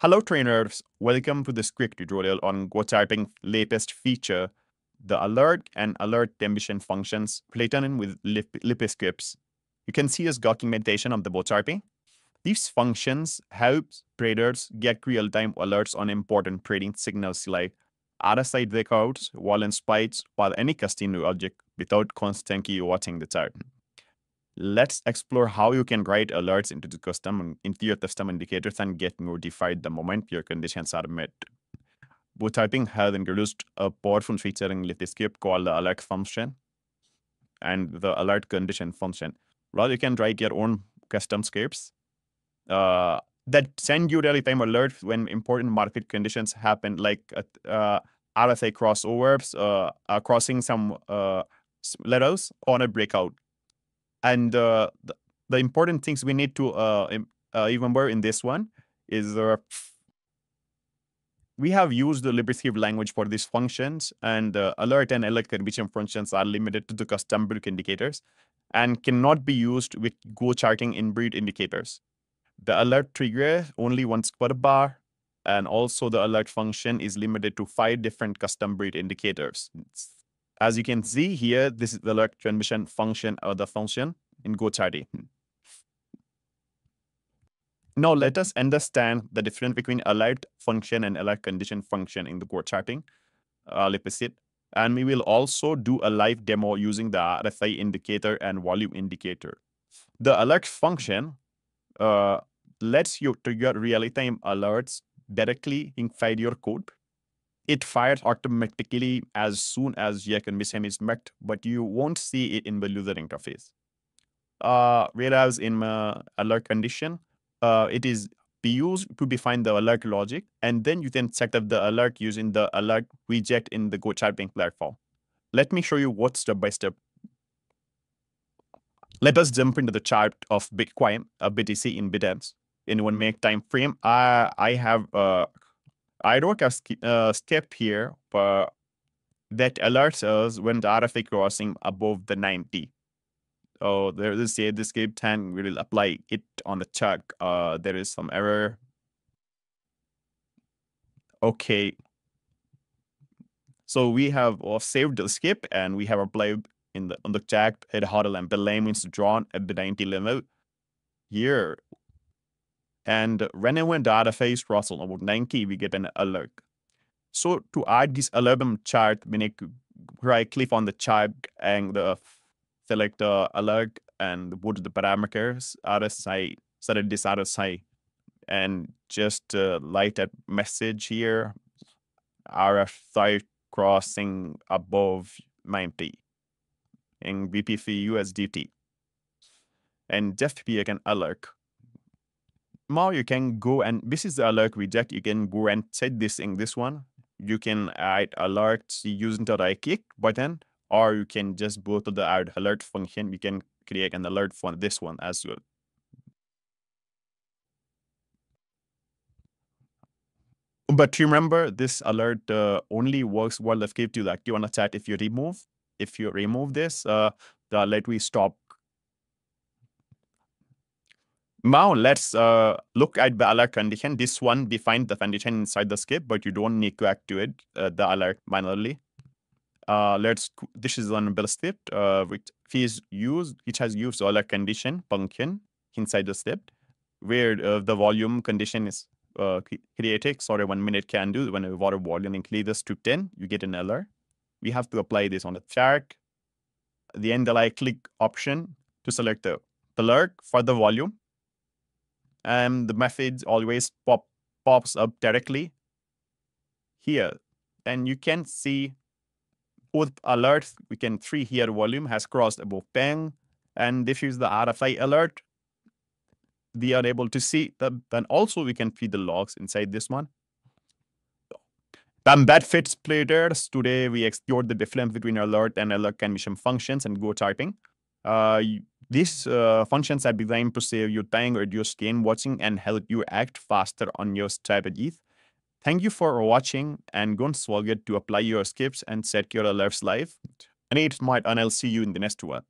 Hello trainers, welcome to this quick tutorial on GoCharting latest feature, the alert and alert emission functions written with Lipi scripts. You can see this documentation of the GoCharting. These functions help traders get real-time alerts on important trading signals like RSI breakouts, volume spikes, or any custom object without constantly watching the chart let's explore how you can write alerts into the custom into your custom indicators and get notified the moment your conditions are met. GoCharting has introduced a powerful feature in LipiScript called the alert function and the alert condition function. Well, you can write your own custom scripts uh, that send you real-time alerts when important market conditions happen, like uh, RSI crossovers, uh, uh, crossing some uh, levels on a breakout and uh, the, the, important things we need to uh, uh, remember in this one is uh, we have used the LipiScript language for these functions, and uh, alert and alert condition functions are limited to the custom built indicators and cannot be used with GoCharting inbuilt indicators. The alert trigger only once per bar, and also the alert function is limited to five different custom built indicators. It's as you can see here, this is the alert transmission function or the function in GoCharting. Now let us understand the difference between alert function and alert condition function in the GoCharting uh, And we will also do a live demo using the RSI indicator and volume indicator. The alert function uh, lets you trigger real-time alerts directly inside your code it fires automatically as soon as your condition is met, but you won't see it in the user interface. Uh, whereas in uh, alert condition, uh, it is used to define the alert logic, and then you can set up the alert using the alert reject in the GoCharting platform. Let me show you what step by step. Let us jump into the chart of Bitcoin, a BTC in Binance in one minute time frame. I I have uh, I wrote a uh, step here but that alerts us when the RSI crossing above the 90. So there is a this escape 10 we will apply it on the check. Uh, there is some error. Okay. So we have saved the skip and we have applied in the on the check at huddle and the line means drawn at the 90 level. Here and whenever data phase crosses about 90, we get an alert. So to add this alarm chart, we need to right click on the chart and the, select the alert and put the parameters RSI, set this RSI, and just uh, light that message here, RF RSI crossing above 90 in BTC USDT. And just be alert now you can go and this is the alert widget. You can go and set this in this one. You can add alerts using the right click button, or you can just go to the add alert function. You can create an alert for this one as well. But remember, this alert uh, only works while the script is active on a chat. If you remove, if you remove this, uh, the alert will stop now let's uh, look at the alert condition. This one defines the condition inside the script, but you don't need to activate uh, the alert manually. Uh, let's this is on build script uh, which is used which has used alert condition function inside the script where uh, the volume condition is uh, created. Sorry, one minute can do when a water volume increases to 10, you get an alert. We have to apply this on the chart. The end, I click option to select the alert for the volume and the message always pop pops up directly here. And you can see both alerts. We can see here volume has crossed above ping, and this is the RFI alert. We are able to see that. Then also we can see the logs inside this one. Then that fits players. Today we explored the difference between alert and alert condition functions and GoCharting. Uh, these uh, functions are designed to save you time, reduce gain watching, and help you act faster on your strategies. Thank you for watching, and don't forget to apply your scripts and set your alerts live. And it's might, and I'll see you in the next one.